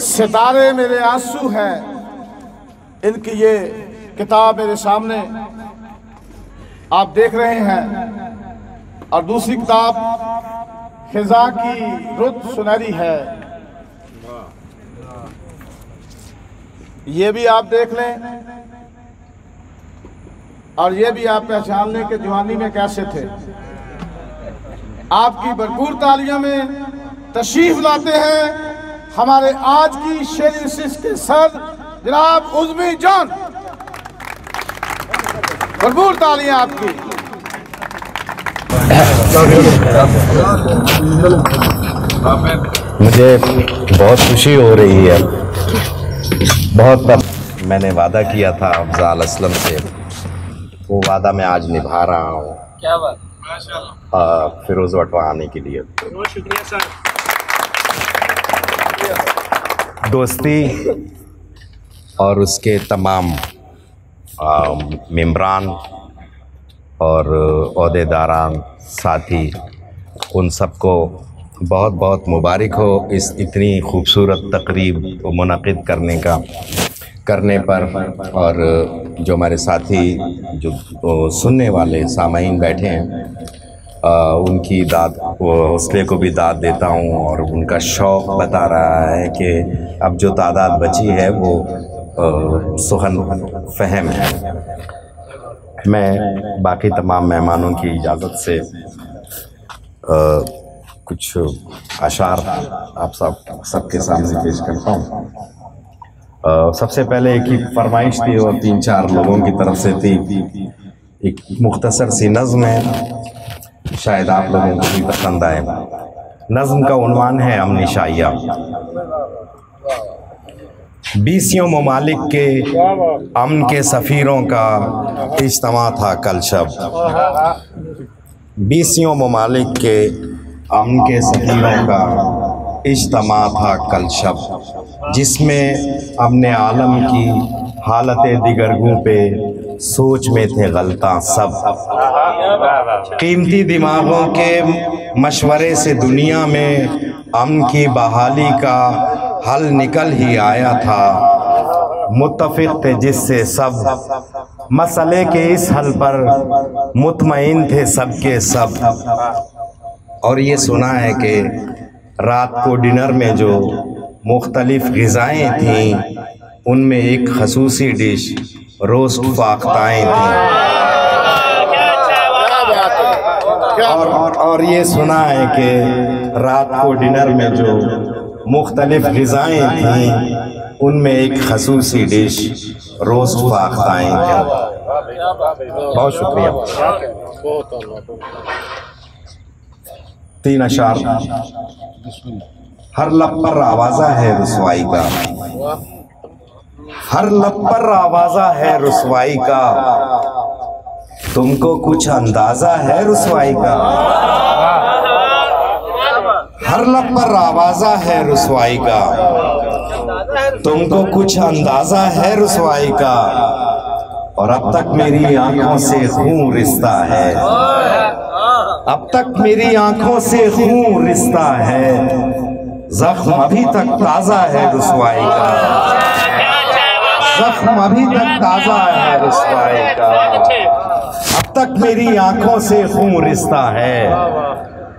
सितारे मेरे आँसू हैं। इनकी ये किताब मेरे सामने आप देख रहे हैं। और दूसरी किताब खिजा की रुत सुनहरी है। ये भी आप देख लें। और ये भी आप पहचान लें कि जवानी में कैसे थे। आपकी भरपूर तालियों में तशरीफ़ लाते हैं हमारे आज की शेर के सर जनाब उजमी जान। भरपूर तालियाँ आपकी। मुझे बहुत खुशी हो रही है। बहुत बार मैंने वादा किया था अफजाल असलम से। वो वादा मैं आज निभा रहा हूँ। क्या बात? फिरोज वटवा आने के लिए। बहुत शुक्रिया सर। दोस्ती और उसके तमाम मम्बरान और अहदेदारान, साथी, उन सबको बहुत बहुत मुबारक हो इस इतनी खूबसूरत तकरीब को मुनद करने का, करने पर। और जो हमारे साथी, जो सुनने वाले, सामाइन बैठे हैं उनकी दाद हौसले को भी दाद देता हूँ और उनका शौक़ बता रहा है कि अब जो तादाद बची है वो सुहन फहम है। मैं बाकी तमाम मेहमानों की इजाज़त से आ, कुछ अशार आप सब सबके सामने पेश करता हूँ। सबसे पहले एक ही फरमाइश थी और तीन चार लोगों की तरफ़ से थी। एक मुख्तसर सी नज़म है। शायद आप लोगों को भी पसंद आए। नज़म का उन्वान है अमन शाइया बीसियों ममालिक के अमन के सफ़ीरों का इज्तम था कल शब। बीसियों ममालिक के अमन के सफ़ीरों का इज्तम था कल शब, जिसमें अमन आलम की हालत दिगरगों पे सोच में थे गलता सब। कीमती दिमागों के मशवरे से दुनिया में अमन की बहाली का हल निकल ही आया था। मुतफिक थे जिससे सब। मसले के इस हल पर मुतमईन थे सबके सब। और ये सुना है कि रात को डिनर में जो मुख्तलिफ़ गज़ाएँ थीं, उनमें एक खसूसी डिश रोस्ट फाख्ताएँ थीं। और, और और ये सुना है कि रात को डिनर में जो मुख्तलिफ़ गज़ाएँ थीं उनमें एक खसूसी डिश रोस्ट फाख्ताएँ थीं। बहुत शुक्रिया। तीन अशार। हर लब पर आवाजा है रसवाई का। हर लब पर आवाजा है रसवाई का। तुमको कुछ अंदाज़ा है रसवाई का? हर लब पर आवाजा है रसवाई का। तुमको कुछ अंदाज़ा है रसवाई का? और अब तक मेरी आँखों से खून रिश्ता है। अब तक मेरी आँखों से खून रिश्ता है। जख्म अभी तक ताज़ा है रसवाई का। जख्म अभी तक ताज़ा है रसवाई का अब तक मेरी आँखों से खून रिश्ता है।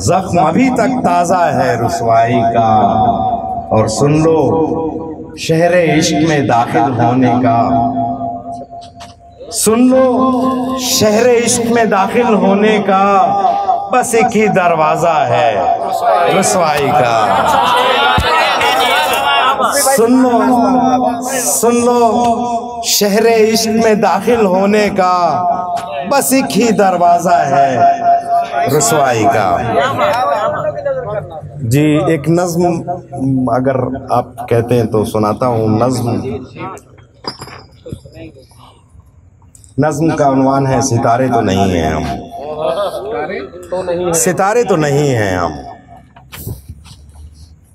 जख्म अभी तक ताज़ा है रसवाई का और सुन लो, शहर इश्क में दाखिल होने का। सुन लो, शहर इश्क में दाखिल होने का बस एक ही दरवाज़ा है रसवाई का सुन लो सुन लो। शहर इश्क में दाखिल होने का बस एक ही दरवाज़ा है रसवाई का। जी एक नज्म अगर आप कहते हैं तो सुनाता हूँ। नज्म नज्म का उन्वान है सितारे तो नहीं हैं हम। सितारे तो नहीं हैं हम।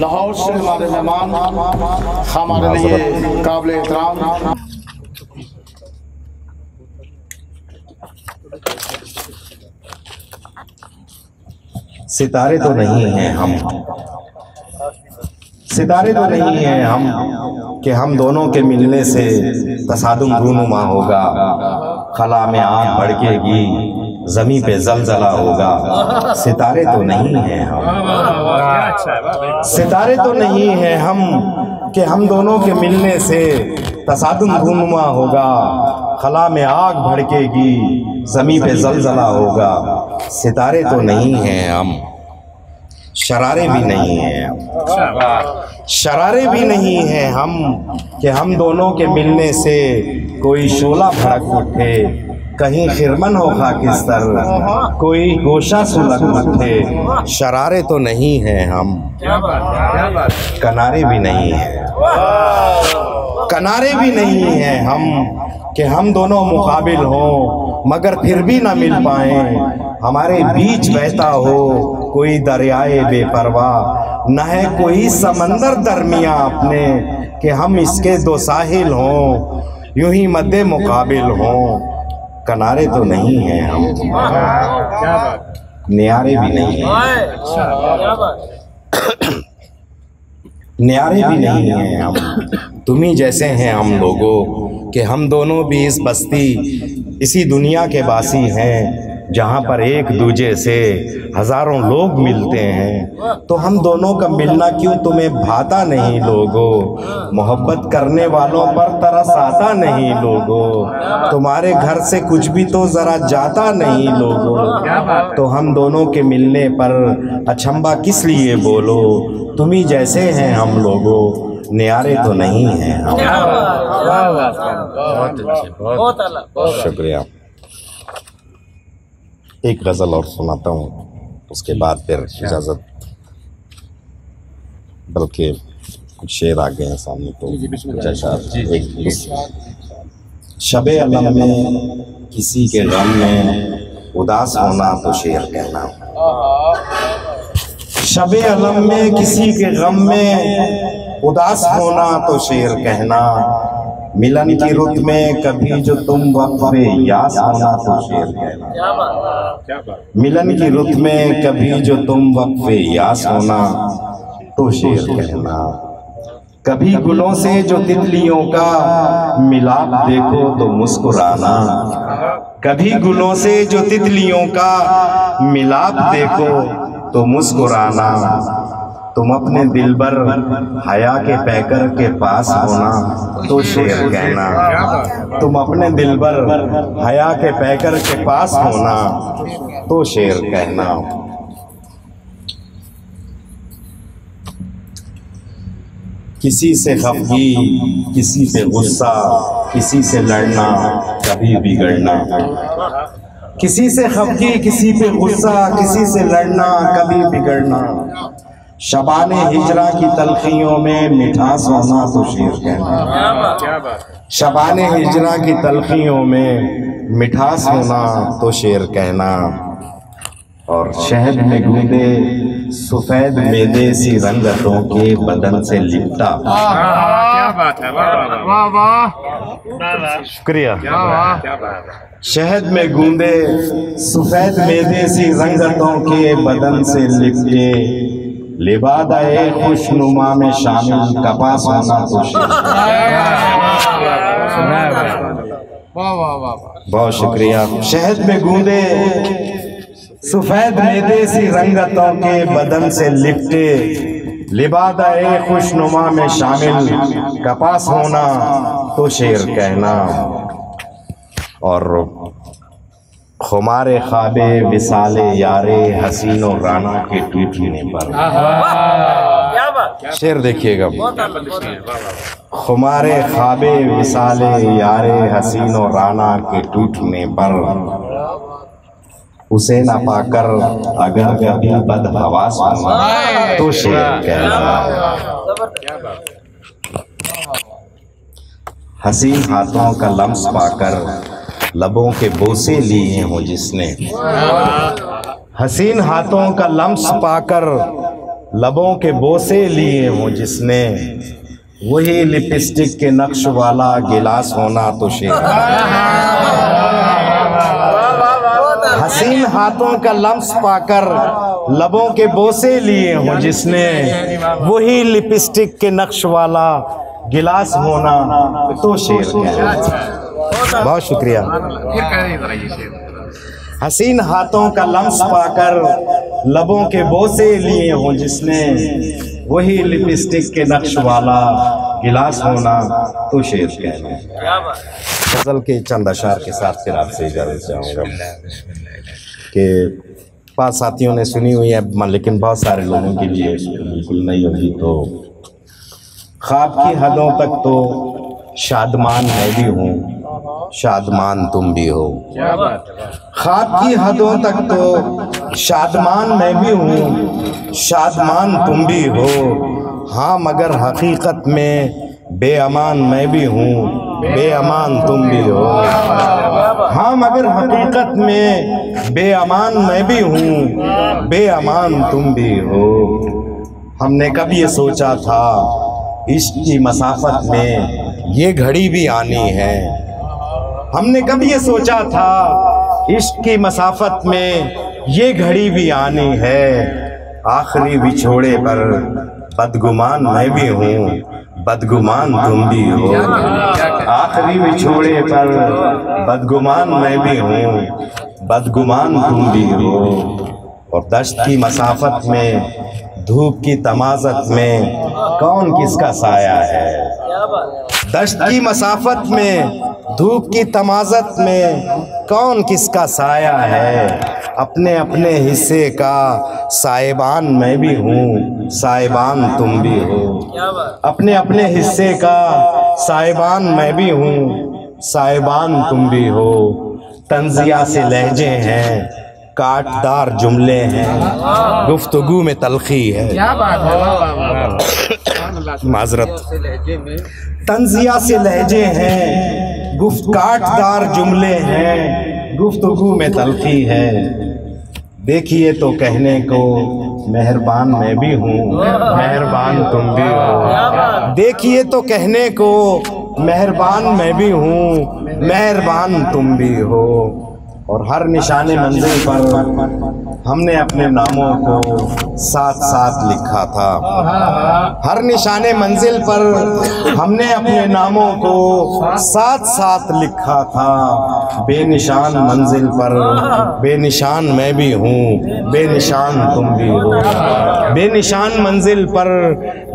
लाहौर से हमारे मेहमान, हमारे लिए काबिल एहतराम। सितारे तो नहीं हैं हम। सितारे तो नहीं है हम, कि हम दोनों के मिलने से तसादुम रूनुमा होगा खला में आग भड़केगी जमी पे जलजला होगा। सितारे तो नहीं हैं हम। सितारे तो नहीं हैं हम कि हम दोनों के मिलने से तसादुम रूनुमा होगा। खला में आग भड़केगी जमी पे जलजला होगा। सितारे तो नहीं हैं हम। शरारे भी नहीं हैं हम। शरारे भी नहीं हैं हम कि हम दोनों के मिलने से कोई शोला भड़क उठे। कहीं खिरमन हो खाकिस्तर कोई गोशा सुलग उठे शरारे तो नहीं हैं हम। कनारे भी नहीं हैं। कनारे भी नहीं हैं हम कि हम दोनों मुकाबिल हों मगर फिर भी ना मिल पाए। हमारे बीच बहता हो कोई दरियाए बेपरवाह। न है कोई समंदर दरमिया अपने कि हम इसके दो साहिल हों यूँ ही मद्दे मुकाबिल हों। कनारे तो नहीं है हम। न्यारे भी नहीं है। न्यारे भी नहीं है हम। तुम ही जैसे हैं हम लोगों के हम दोनों भी इस बस्ती, इसी दुनिया के बासी हैं। जहाँ पर एक दूजे से हज़ारों लोग मिलते हैं। तो हम दोनों का मिलना क्यों तुम्हें भाता नहीं लोगो? मोहब्बत करने वालों पर तरस आता नहीं लोगो। तुम्हारे घर से कुछ भी तो ज़रा जाता नहीं लोगो। तो हम दोनों के मिलने पर अचंबा किस लिए बोलो? तुम ही जैसे हैं हम लोगों। न्यारे तो नहीं हैं हम। बहुत अच्छे बहुत शुक्रिया। एक गज़ल और सुनाता हूँ उसके बाद फिर इजाज़त। बल्कि कुछ शेर आ गए हैं सामने तो कुछ अशार एक शब अलम में किसी के गम में उदास होना तो शेर कहना। शब अलम में किसी के गम में उदास होना तो शेर कहना। मिलन की रुत में कभी जो तुम वक्फे यास होना तो शेर कहना। मिलन की रुत में कभी जो तुम वक्फे यास होना तो शेर कहना। कभी गुलों से जो तितलियों का मिलाप देखो तो मुस्कुराना। कभी गुलों से जो तितलियों का मिलाप देखो तो मुस्कुराना। तुम अपने दिल पर हया के पैकर के पास होना तो शेर कहना। तुम अपने दिल पर हया के पैकर के पास होना तो शेर कहना। किसी से खफगी किसी से गुस्सा, किसी से लड़ना कभी बिगड़ना। किसी से खफगी किसी पे गुस्सा, किसी से लड़ना कभी बिगड़ना। शबान हिजरा की तलखियों में मिठास होना तो शेर कहना शबान हिजरा की तलखियों में मिठास होना तो शेर कहना। और शहद में गूंदे सफ़ेद मेदे सी रंगतों के बदन से लिपटा। क्या बात है वाह वाह शुक्रिया। शहद में गूंदे सफ़ेद मेदे सी रंगतों के बदन से लिपटे। लिबादाए खुशनुमा में शामिल, कपास होना बहुत शुक्रिया। शहद में गूंदे, सफ़ेद मेदे सी रंगतों के बदन से लिपटे। लिबादाए खुशनुमा में शामिल, कपास होना तो शेर कहना। और खुमारे ख्वाबे विसाले यारे हसीनो राना के टूटने पर। शेर देखिएगा। खुमारे ख्वाबे विसाले यारे हसीनो राना के टूटने पर उसे न पाकर अगर कभी बद हवास तो शेर कहना हसीन हाथों का लम्स पाकर लबों के बोसे लिए हो जिसने। हसीन हाथों का लम्स पाकर लबों के बोसे लिए हो जिसने। वही लिपस्टिक के नक्श वाला गिलास होना तो शेर। हसीन हाथों का लम्स पाकर लबों के बोसे लिए हों जिसने। वही लिपस्टिक के नक्श वाला गिलास होना तो शेर बहुत शुक्रिया। हसीन हाथों का लम्स पाकर लबों के बोसे लिए हों जिसने वही लिपस्टिक के नक्श वाला गिलास होना तो शेर कहना गज़ल के चंद अशार के साथ फिर आपसे इजाज़त चाहूँगा कि पाँच साथियों ने सुनी हुई है लेकिन बहुत सारे लोगों के लिए बिल्कुल नहीं होगी तो ख्वाब की हदों तक तो शादमान मैं भी हूँ। शादमान तुम भी हो। ख्वाब की हदों तक तो शादमान मैं भी हूँ शादमान तुम भी हो। हाँ मगर हकीकत में बेअमान मैं भी हूँ बेअमान तुम भी हो। हाँ मगर हकीकत में बेअमान मैं भी हूँ बेअमान तुम भी हो। हमने कब ये सोचा था इश्क की मसाफत में ये घड़ी भी आनी है। हमने कब ये सोचा था इश्क की मसाफत में ये घड़ी भी आनी है। आखिरी विछोड़े पर बदगुमान मैं भी हूँ, बदगुमान तुम भी हो। आखिरी विछोड़े पर बदगुमान मैं भी हूँ, बदगुमान तुम भी हो। और दश्त की मसाफत में, धूप की तमाजत में कौन किसका साया है? दश्त की मसाफत में धूप की तमाजत में कौन किसका साया है? अपने अपने हिस्से का साहिबान मैं भी हूँ साहिबान तुम भी हो। अपने अपने हिस्से का साहिबान मैं भी हूँ साहिबान तुम भी हो। तंजिया से लहजे हैं काटदार जुमले हैं। गुफ्तगु में तलखी है। माजरत। तंजिया से लहजे हैं गुफ्त काटदार जुमले हैं। गुफ्तगु में तलखी है। देखिए तो कहने को मेहरबान मैं भी हूँ। मेहरबान तुम भी हो। देखिए तो कहने को मेहरबान मैं भी हूँ। मेहरबान तुम भी हो। और हर निशाने मंजिल पर हमने अपने नामों को साथ साथ लिखा था। हर निशाने मंजिल पर हमने अपने नामों को साथ साथ लिखा था। बेनिशान मंजिल पर, बेनिशान मैं भी हूँ, बेनिशान तुम भी हो। बेनिशान मंजिल पर,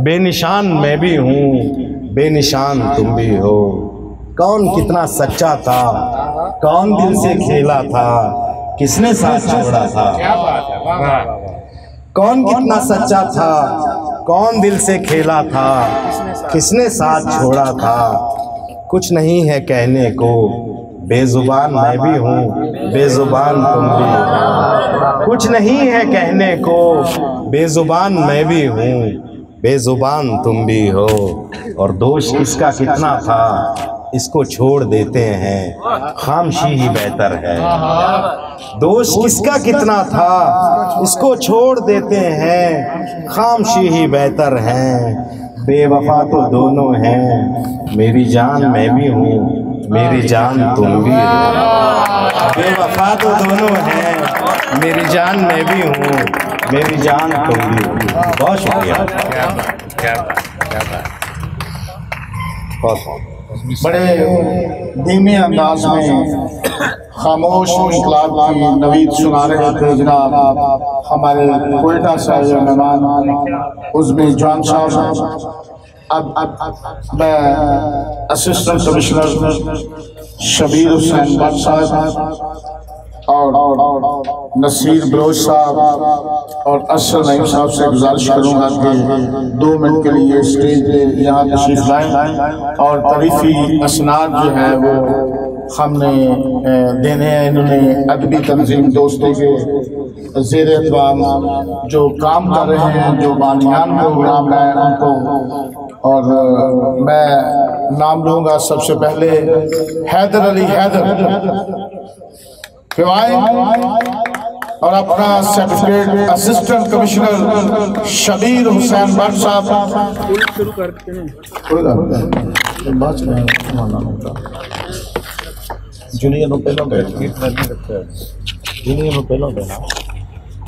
बेनिशान मैं भी हूँ, बेनिशान तुम भी हो। कौन कितना सच्चा था? कौन दिल से खेला था? किसने साथ छोड़ा था? क्या बात है वाह वाह वाह कौन कितना सच्चा था? कौन दिल से खेला था? किसने साथ छोड़ा था? कुछ नहीं है कहने को। बेजुबान मैं भी हूँ। बेजुबान तुम भी हो। कुछ नहीं है कहने को। बेजुबान मैं भी हूँ। बेजुबान तुम भी हो। और दोष किसका कितना था? इसको छोड़ देते हैं। खामशी ही बेहतर है। दोष किसका कितना था? इसको छोड़ देते हैं। खामशी ही बेहतर है। बेवफा तो दोनों हैं। मेरी जान मैं भी हूँ। मेरी जान तुम भी हो। बेवफा तो दोनों हैं। मेरी जान मैं भी हूँ। मेरी जान तुम भी हो। बहुत शुक्रिया। बात बहुत। बड़े धीमे अंदाज में खामोश इनकलाब की नवीद सुना रहे थे, जनाब। हमारे कोयटा साहब मेहमान उसमें जॉन साहब। अब अब मैं असिस्टेंट कमिश्नर शबीर हुसैन भट्ट साहब। और नसीर बलोच साहब और असर नईम साहब से गुजारिश करूँगा कि दो मिनट के लिए स्टेज पे यहाँ तशरीफ़ लाएँ और तरीफी असनाद जो है वो हमने देने हैं। इन्होंने अदबी तंजीम दोस्तों के जेर एहतमाम जो काम कर रहे हैं, जो बानियान प्रोग्राम है उनको। और मैं नाम लूँगा सबसे पहले हैदर अली हैदर। क्यों आए और अपना secretary assistant commissioner Shabir Hussain Bhat साहब शुरू करते हैं बात जूनियर ਨੂੰ ਪਹਿਲਾਂ ਬੈਠ ਕੇ ਜੂਨੀਅਰ ਨੂੰ ਪਹਿਲਾਂ ਦੇਣਾ आगे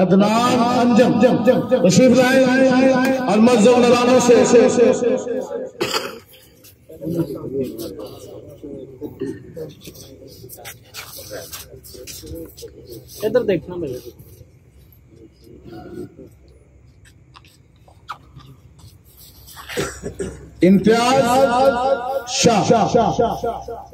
अदनान अंजम तशरीफ़ लाए और मस्जिद नवानों से इधर देखना मेरे इम्तियाज़ शाह।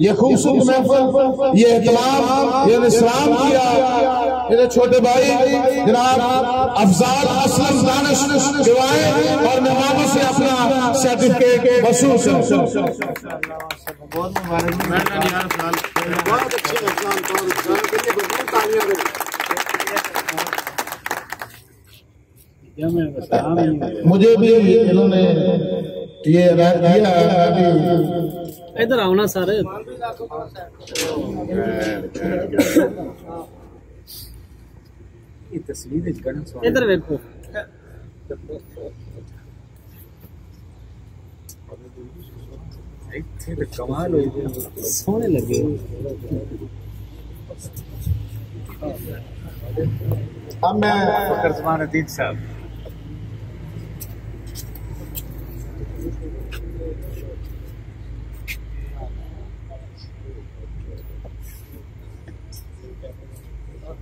ये खूबसूरत महफल ये इतमाम ये इस्लाम किया। मेरे छोटे भाई जनाब अफजाल असलम दानिश दिवाए और मेहमानों से अपना सर्टिफिकेट वसूल कर। मुझे भी इन्होंने ये राय दिया अभी इधर आओ ना सर। इधर देखो। कमाल सोने लगे। अब मैं फकर अतीक साहब की तबीयत न माना पकड़ता था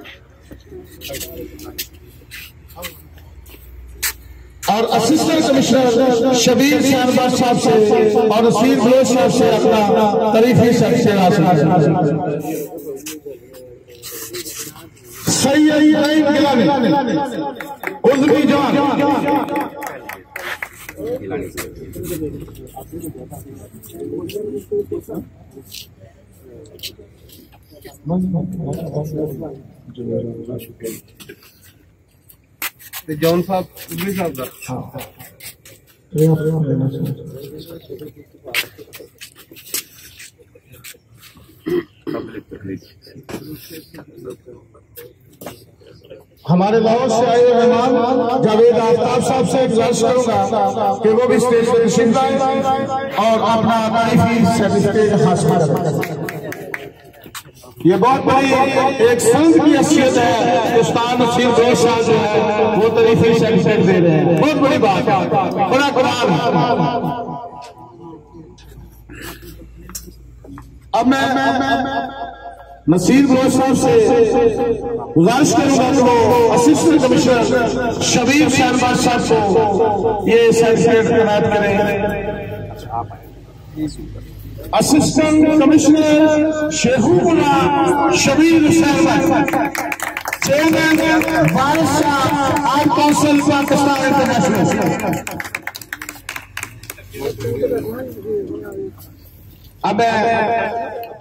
और असिस्टेंट कमिश्नर शबीर शानबाज साहब से और नसीर बलोच साहब से अपना तरीफी उर्मी जॉन। ਤੇ ਜੌਨ ਸਾਹਿਬ ਉਗਲੀ ਸਾਹਿਬ ਦਾ पब्लिक तकलीफ हमारे लाहौर से आए हुए मेहमान जावेद आफ्ताब साहब से गुजारिश करूंगा कि वो भी स्टेज पर तशरीफ लाए और अपना तारीफी सर्टिफिकेट हासिल करें ये बहुत बड़ी एक संघ की हैसियत है। उस्ताद नसीर दो साल जो है, वो तरीफी सर्टिफिकेट दे रहे हैं। बहुत बड़ी बात है। बड़ा है। अब मैं मैं मैं नसीर बलोच से गुजारिश करूँगा कि वो असिस्टेंट कमिश्नर शबीर शहबाज साहब को ये सर्टिफिकेट तैनात करें। Assistant commissioner Sheikhullah Shabir chairman Waris Shah art council Pakistan international अब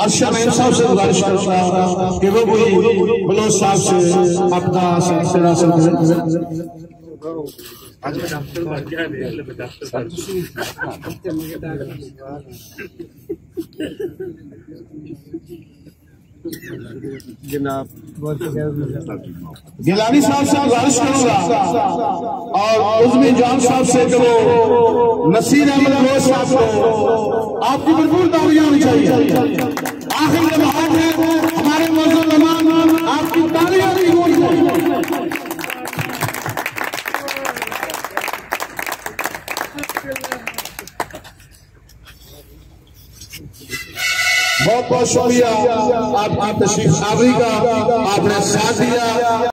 अरशद साहब से गुजारिश करूँगा कि वो भी बलोच साहब से करें। जनाब गिलानी साहब से गुजारिश करूँगा और उजमी जान साहब से करो नसीर अहमद रोज साहब को, आपकी बिल्कुल तालियाँ होनी चाहिए। आखिर में हमारे मौजूद आपकी बहुत शुक्रिया। आवरी का आपने साथ दिया।